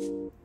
you